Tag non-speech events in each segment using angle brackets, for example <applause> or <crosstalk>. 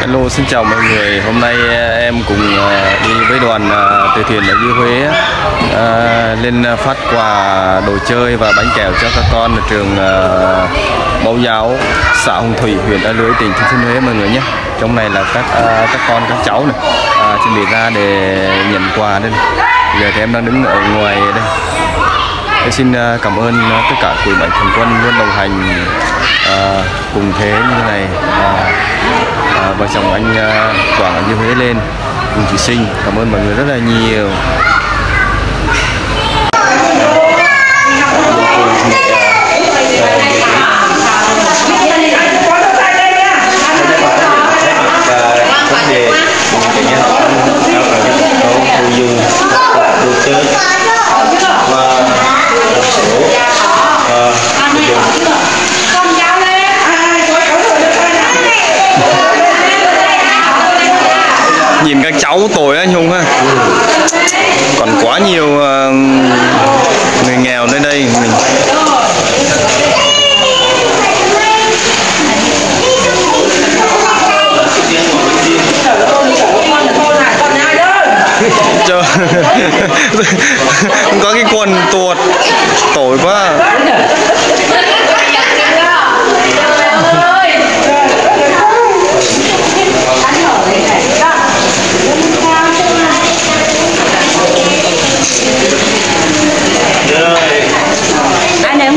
Hello xin chào mọi người. Hôm nay à, em cùng à, đi với đoàn à, từ thiện ở dưới Huế à, lên phát quà đồ chơi và bánh kẹo cho các con ở trường à, mẫu giáo xã Hồng Thủy huyện A Lưới tỉnh Thừa Thiên Huế mọi người nhé. Trong này là các các con các cháu này. À, chuẩn bị ra để nhận quà đây giờ thì em đang đứng ở ngoài đây. Em xin à, cảm ơn à, tất cả quý mạnh thường quân luôn đồng hành à, cùng thế như thế này à, à, vợ chồng anh à, Quảng ở như Huế lên cùng chị Sinh. Cảm ơn mọi người rất là nhiều. Nhìn các cháu tuổi anh Hùng ha còn quá nhiều ờ, người nghèo nơi đây, mình Chờ. <laughs> không có cái quần tuột. Tội quá.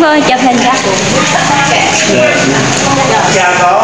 Thôi chụp hình ra. Dạ, dạ, dạ.